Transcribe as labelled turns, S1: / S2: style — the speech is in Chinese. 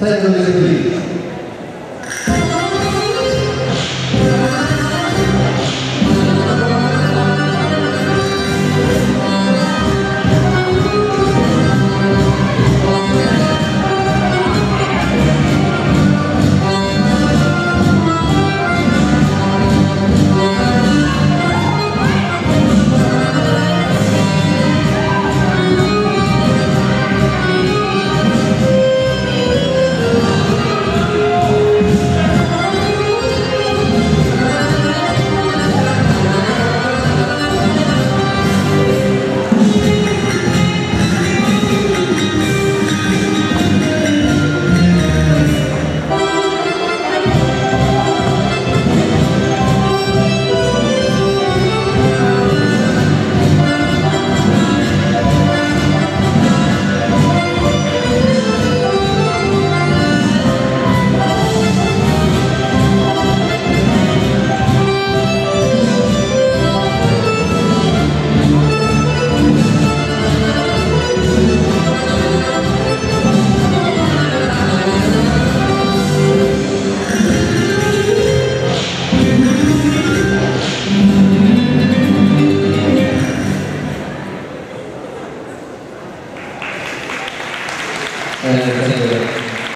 S1: Pega o meu desafio. 呃，这个。